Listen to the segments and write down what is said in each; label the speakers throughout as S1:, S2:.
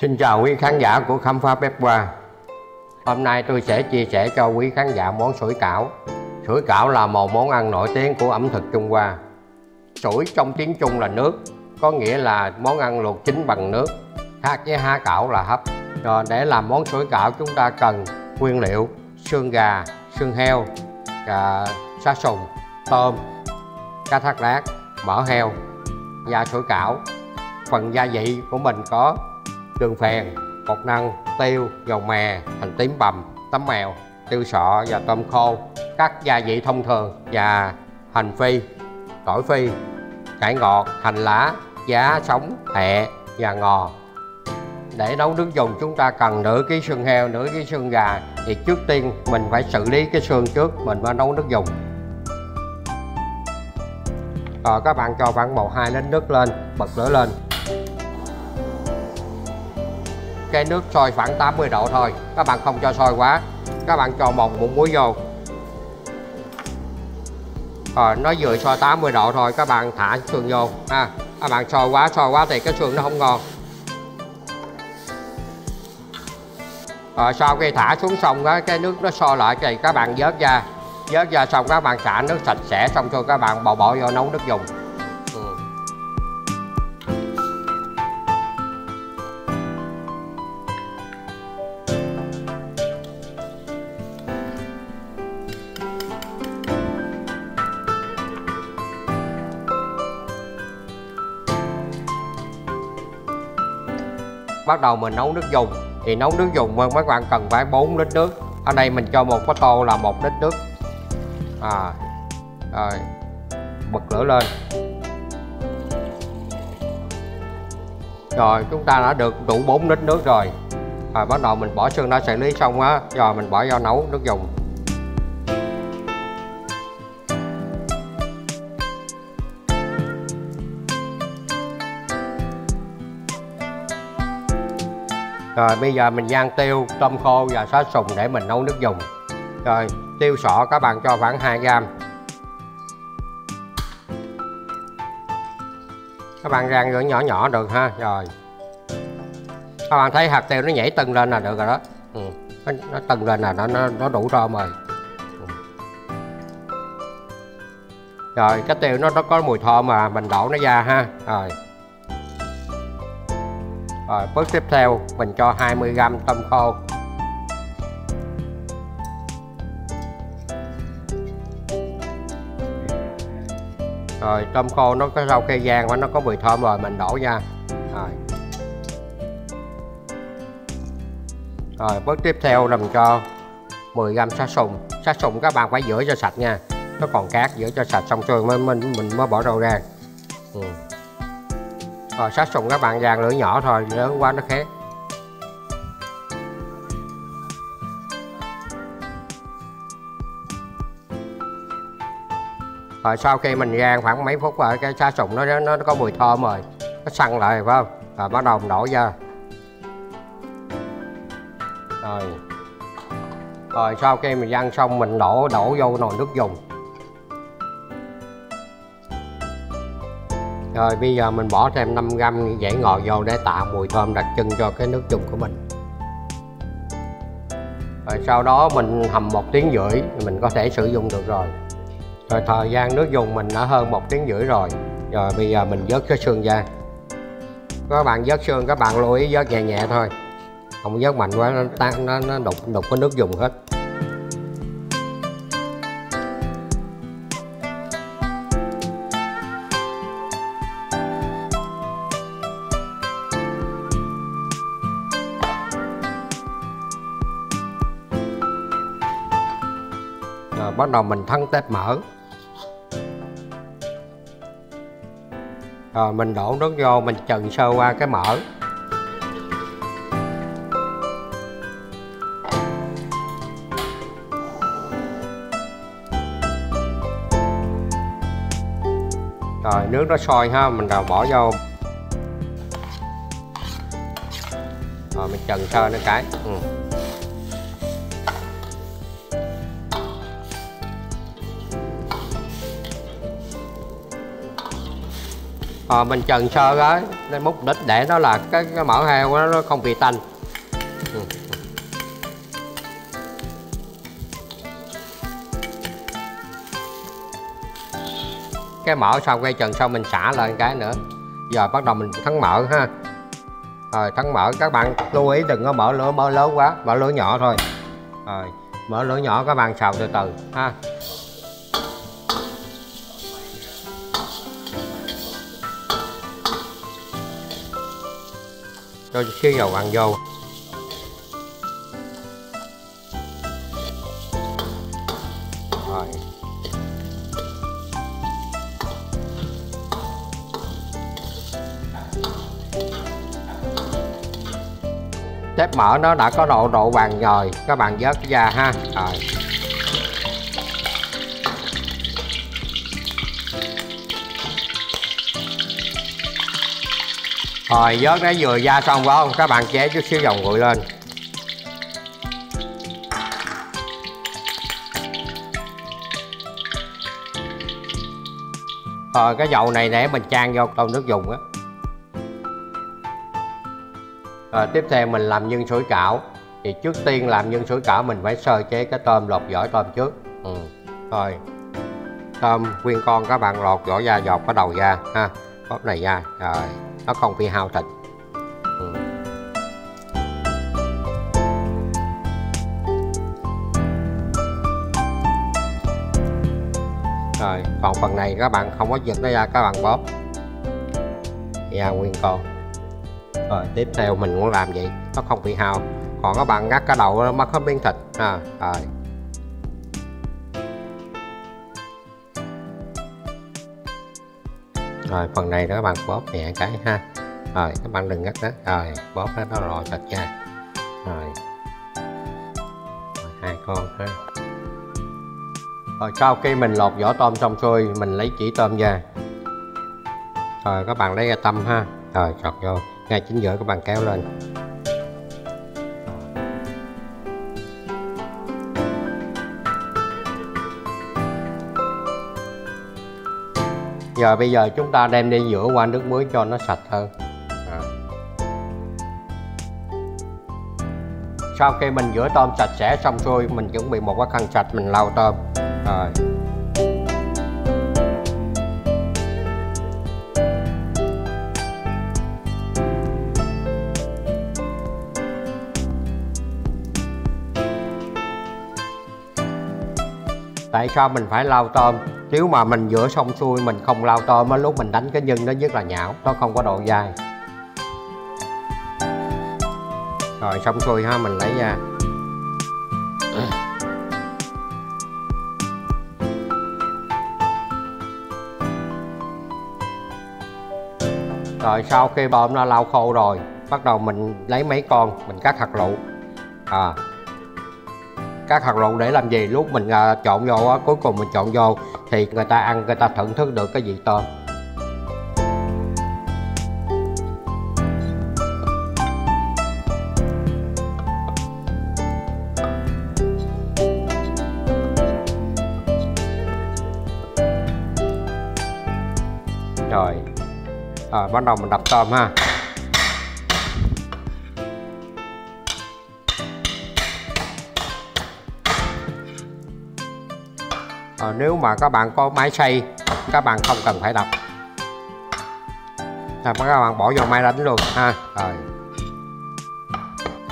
S1: Xin chào quý khán giả của Khám phá bếp qua Hôm nay tôi sẽ chia sẻ cho quý khán giả món sủi cảo. Sủi cảo là một món ăn nổi tiếng của ẩm thực Trung Hoa. Sủi trong tiếng Trung là nước Có nghĩa là món ăn luộc chín bằng nước. Khác với há cảo là hấp. Rồi để làm món sủi cảo chúng ta cần nguyên liệu Xương gà, xương heo, gà xá sùng, tôm, cá thác lát, mỡ heo, da sủi cảo Phần gia vị của mình có đường phèn, bột năng, tiêu, dầu mè, hành tím bằm, tấm mèo, tiêu sọ và tôm khô, các gia vị thông thường và hành phi, tỏi phi, cải ngọt, hành lá, giá sống, hẹ và ngò. Để nấu nước dùng chúng ta cần nửa ký xương heo, nửa ký xương gà thì trước tiên mình phải xử lý cái xương trước mình mới nấu nước dùng. Rồi các bạn cho khoảng 1-2 lít nước lên, bật lửa lên cái nước sôi khoảng 80 độ thôi. Các bạn không cho sôi quá. Các bạn cho một muỗng muối vô. Rồi, nó vừa sôi 80 độ thôi, các bạn thả xương vô. Ha các bạn sôi quá sôi quá thì cái xương nó không ngon. Rồi, sau khi thả xuống xong đó cái nước nó sôi lại thì các bạn vớt ra. Vớt ra xong các bạn xả nước sạch sẽ xong rồi các bạn bỏ bỏ vô nấu nước dùng. Bắt đầu mình nấu nước dùng. Thì nấu nước dùng mấy bạn cần phải 4 lít nước. Ở đây mình cho một cái tô là một lít nước. À rồi bật lửa lên. Rồi, chúng ta đã được đủ 4 lít nước rồi. Rồi bắt đầu mình bỏ xương đã xử lý xong á, rồi mình bỏ vào nấu nước dùng. Rồi bây giờ mình rang tiêu tôm khô và xá sùng để mình nấu nước dùng. Rồi tiêu sọ các bạn cho khoảng 2 gram các bạn rang rửa nhỏ nhỏ được ha? Rồi. Các bạn thấy hạt tiêu nó nhảy từng lên là được rồi đó. Ừ. nó, nó từng lên là nó nó, nó đủ thơm rồi. Ừ. rồi cái tiêu nó nó có mùi thơm mà mình đổ nó ra ha? Rồi rồi bước tiếp theo mình cho 20g tôm khô. Rồi tôm khô nó có rau cây giang và nó có mùi thơm rồi mình đổ ra Rồi. Rồi bước tiếp theo là mình cho 10g sát sùng. Sát sùng các bạn phải rửa cho sạch nha Nó còn cát rửa cho sạch xong rồi mình, mình, mình mới bỏ rau ra. Ừ. Ờ, rồi sát sùng các bạn vàng lửa nhỏ thôi lớn quá nó khét. Rồi sau khi mình rang khoảng mấy phút rồi, cái sát sùng nó nó có mùi thơm rồi, nó săn lại, phải không? Rồi bắt đầu mình đổ ra rồi. Rồi, sau khi mình rang xong, mình đổ đổ vô nồi nước dùng. Rồi bây giờ mình bỏ thêm 5 gram dẻ ngò vô để tạo mùi thơm đặc trưng cho cái nước dùng của mình. Rồi sau đó mình hầm một tiếng rưỡi mình có thể sử dụng được rồi. Rồi thời gian nước dùng mình đã hơn một tiếng rưỡi rồi. Rồi bây giờ mình vớt cái xương ra. Các bạn vớt xương các bạn lưu ý vớt nhẹ nhẹ thôi. Không vớt mạnh quá nó tan nó, nó đục đục cái nước dùng hết. Bắt đầu mình thân tép mỡ. Rồi mình đổ nước vô, mình trần sơ qua cái mỡ. Rồi, nước nó sôi ha, mình rồi bỏ vô. Rồi, mình trần sơ nó cái. Ừ. à, mình trần sơ đó nên mục đích để nó là cái, cái mỡ heo đó, nó không bị tanh. Ừ. cái mỡ sau cây trần sau mình xả lên cái nữa. Giờ bắt đầu mình thắng mỡ ha. Rồi thắng mỡ các bạn lưu ý đừng có mở lửa mở lớn quá mở lửa nhỏ thôi. Rồi mở lửa nhỏ các bạn xào từ từ ha. Cho xíu dầu ăn vô. Rồi. Tép mỡ nó đã có độ độ vàng rồi. Các bạn vớt ra ha. Rồi. Rồi, vớt nó vừa ra xong phải không các bạn chế chút xíu dầu nguội lên. Rồi cái dầu này để mình chan vô tô nước dùng á. Rồi tiếp theo mình làm nhân sủi cảo. Thì trước tiên làm nhân sủi cảo, mình phải sơ chế cái tôm lột vỏ tôm trước. Ừ. rồi. Tôm nguyên con các bạn lột vỏ da dọc cái đầu ra, ha. Bóp này ra, rồi nó không bị hao thịt ừ. rồi còn phần này các bạn không có giật nó ra các bạn bóp. Ra nguyên con. Rồi tiếp theo mình muốn làm vậy nó không bị hao còn các bạn ngắt cái đầu nó mất hết miếng thịt. À, rồi. Rồi, phần này đó các bạn bóp nhẹ cái ha. Rồi, các bạn đừng ngắt đó. Rồi, bóp hết nó lòi sạch nha. Rồi. rồi, hai con ha. Rồi, sau khi mình lột vỏ tôm xong xuôi, mình lấy chỉ tôm ra. Rồi, các bạn lấy ra tâm ha. Rồi, chọt vô. Ngay chính giữa các bạn kéo lên. Giờ bây giờ chúng ta đem đi rửa qua nước muối cho nó sạch hơn. À. sau khi mình rửa tôm sạch sẽ xong xuôi mình chuẩn bị một cái khăn sạch mình lau tôm. Rồi. Tại sao mình phải lau tôm nếu mà mình rửa xong xuôi, mình không lau tôm á lúc mình đánh cái nhân nó rất là nhão, nó không có độ dai rồi xong xuôi ha, mình lấy ra. Rồi, sau khi bơm nó lau khô rồi, bắt đầu mình lấy mấy con, mình cắt hạt lựu. À các hạt lựu để làm gì? Lúc mình à, trộn vô á cuối cùng mình trộn vô thì người ta ăn người ta thưởng thức được cái vị tôm. Rồi. Rồi bắt đầu mình đập tôm ha. À, nếu mà các bạn có máy xay các bạn không cần phải đập. Là các bạn bỏ vào máy đánh luôn ha rồi.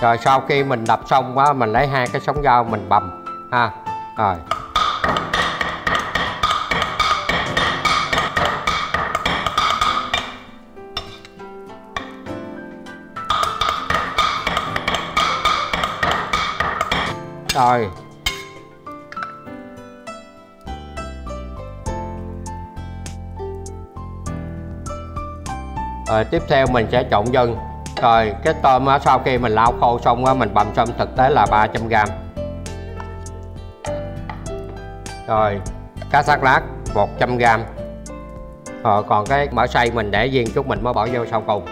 S1: Rồi sau khi mình đập xong quá mình lấy hai cái sống dao mình bầm ha rồi. Rồi. Rồi tiếp theo mình sẽ trộn dân. Rồi cái tôm á, sau khi mình lau khô xong á, mình bầm xong thực tế là 300 g rồi cá sát lát 100 g rồi còn cái mỡ xay mình để riêng chút mình mới bỏ vô sau cùng.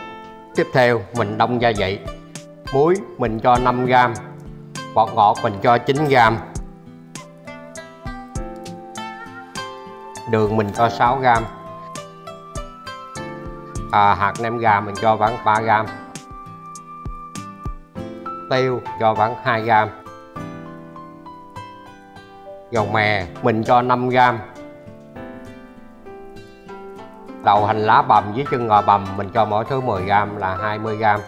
S1: Tiếp theo mình đông gia vị. Muối mình cho 5 g bột ngọt mình cho 9 g đường mình cho 6 g à, hạt nem gà mình cho khoảng 3 gram tiêu cho khoảng 2 gram dầu mè mình cho 5 gram đầu hành lá bầm với chân ngò bầm mình cho mỗi thứ 10 gram là 20 gram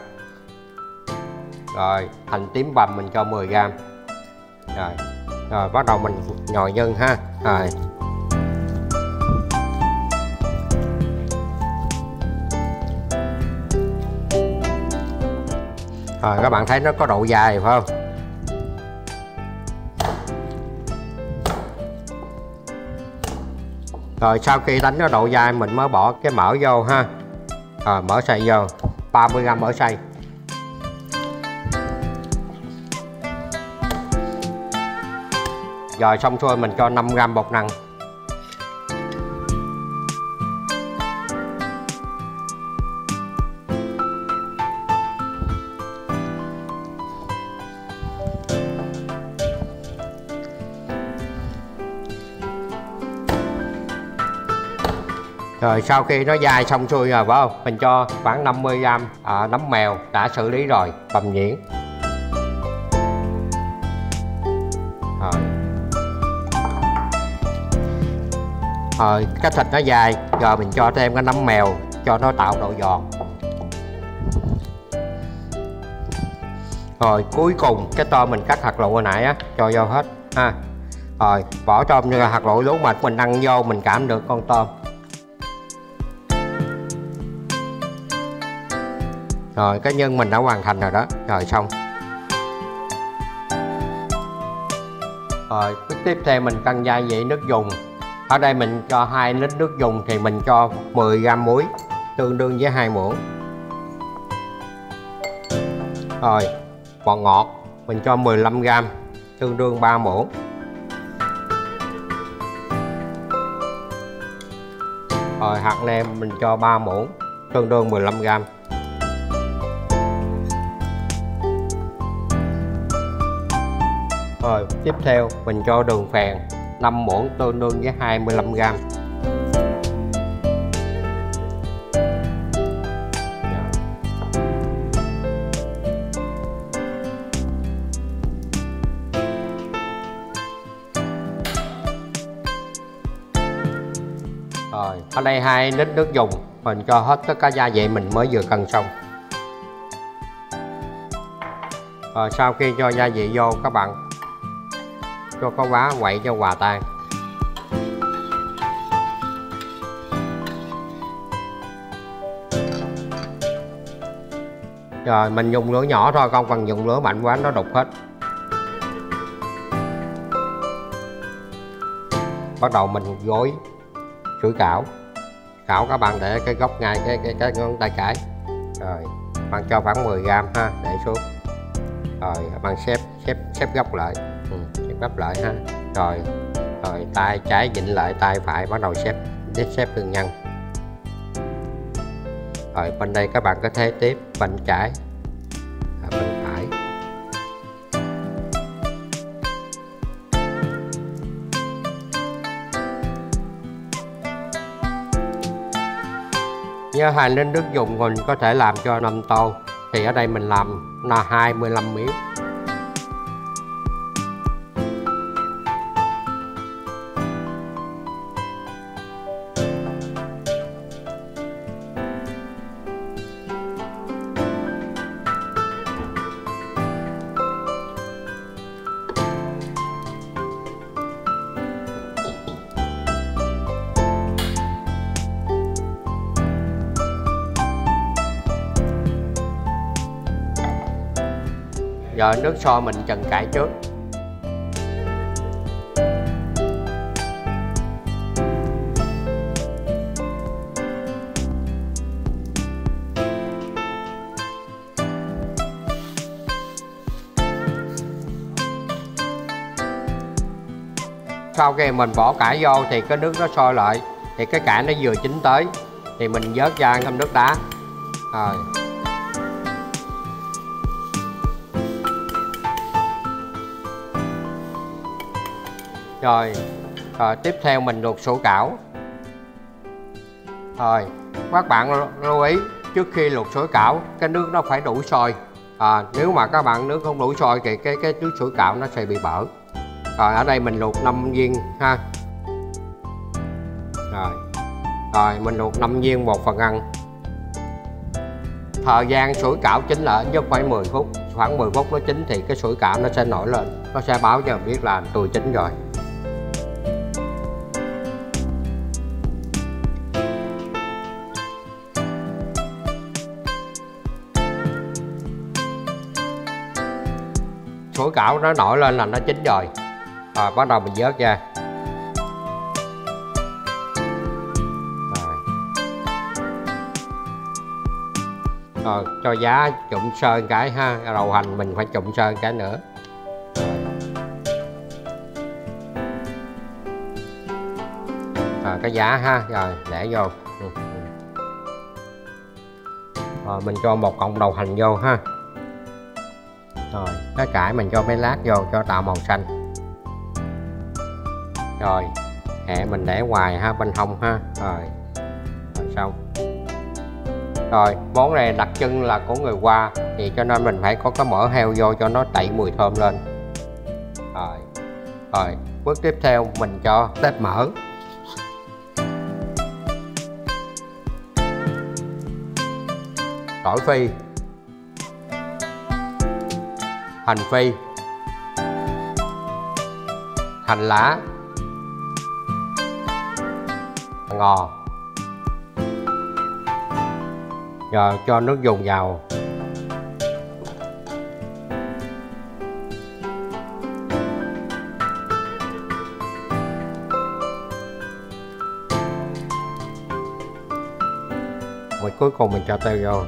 S1: rồi hành tím bầm mình cho 10 gram rồi rồi bắt đầu mình nhồi nhân ha. Rồi. Rồi các bạn thấy nó có độ dài, phải không? Rồi, sau khi đánh nó độ dai mình mới bỏ cái mỡ vô ha. Rồi mỡ xay vô 30g mỡ xay. Rồi, xong xuôi mình cho 5g bột năng rồi sau khi nó dai xong xuôi rồi phải không? Mình cho khoảng 50 g à, nấm mèo đã xử lý rồi bầm nhuyễn. Rồi. Rồi cái thịt nó dài rồi mình cho thêm cái nấm mèo cho nó tạo độ giòn. Rồi cuối cùng cái tôm mình cắt hạt lựu hồi nãy á cho vô hết ha. Rồi bỏ tôm như là hạt lựu lúc mà mình ăn vô mình cảm được con tôm. Rồi cái nhân mình đã hoàn thành rồi đó. Rồi, xong. Rồi tiếp theo mình cân gia vị nước dùng. Ở đây mình cho 2 lít nước dùng thì mình cho 10 gram muối, tương đương với 2 muỗng. Rồi, bò ngọt, mình cho 15 gram tương đương 3 muỗng. Rồi, hạt nêm mình cho 3 muỗng, tương đương 15 gram tiếp theo mình cho đường phèn 5 muỗng tương đương với 25 gram Rồi, ở đây hai lít nước dùng. Mình cho hết tất cả gia vị mình mới vừa cần xong. Rồi sau khi cho gia vị vô các bạn cho có vá quậy cho hòa tan. Rồi, mình dùng lửa nhỏ thôi, không cần dùng lửa mạnh quá, nó đục hết. Bắt đầu mình gối, sủi cảo. Cảo các bạn để cái góc ngay, cái cái cái ngón tay cái rồi, bạn cho khoảng 10 gram ha, để xuống. Rồi, bạn xếp xếp xếp góc lại. Ừ bắp lại ha. Rồi rồi, tay trái dịnh lại, tay phải bắt đầu xếp đít xếp đường nhân. Rồi, bên đây các bạn có thể tiếp, bên trái. Và bên phải. Nhớ hai lít nước dùng mình có thể làm cho năm tô, thì ở đây mình làm là 25 miếng. Giờ nước sôi mình trần cải trước. Sau khi mình bỏ cải vô thì cái nước nó sôi lại, thì cái cải nó vừa chín tới, thì mình vớt ra ngâm nước đá. Rồi. Rồi, rồi tiếp theo mình luộc sủi cảo. Rồi các bạn lưu ý trước khi luộc sủi cảo cái nước nó phải đủ sôi. À, nếu mà các bạn nước không đủ sôi thì cái cái nước sủi cảo nó sẽ bị bở. Rồi ở đây mình luộc 5 viên ha. Rồi rồi mình luộc 5 viên một phần ăn. Thời gian sủi cảo chín là nhất phải 10 phút khoảng 10 phút nó chín thì cái sủi cảo nó sẽ nổi lên nó sẽ báo cho mình biết là tôi chín rồi. Sủi cảo nó nổi lên là nó chín rồi. Rồi bắt đầu mình vớt ra rồi, rồi cho giá trụng sơn cái ha. Đầu hành mình phải trụng sơn cái nữa. Rồi. À, cái giá ha. Rồi để vô. Ừ. Rồi mình cho một cọng đầu hành vô ha rồi cái cải mình cho mấy lát vô cho tạo màu xanh. Rồi, hẹ mình để ngoài ha, bên hông ha. Rồi rồi xong. Rồi, món này đặc trưng là của người qua thì cho nên mình phải có cái mỡ heo vô cho nó tẩy mùi thơm lên. Rồi rồi, bước tiếp theo mình cho tép mỡ. Tỏi phi hành phi, hành lá, ngò. Rồi cho nước dùng vào. Rồi cuối cùng mình cho tiêu vô.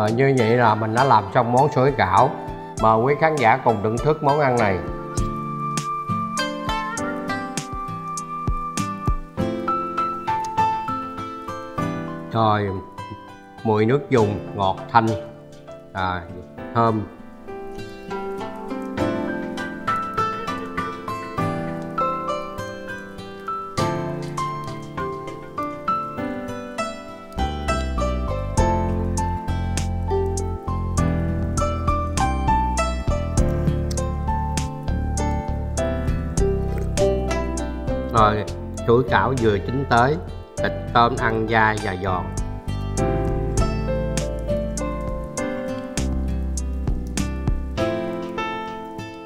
S1: À, như vậy là mình đã làm xong món sủi cảo mời quý khán giả cùng thưởng thức món ăn này. Rồi mùi nước dùng ngọt thanh à, thơm. Chuối cảo vừa chín tới, thịt tôm ăn dai và giòn.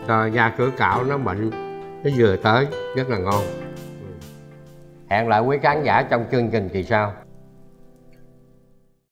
S1: Rồi da chuối cảo nó mịn, nó vừa tới, rất là ngon. Ừ. Hẹn lại quý khán giả trong chương trình kỳ sau.